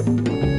awesome.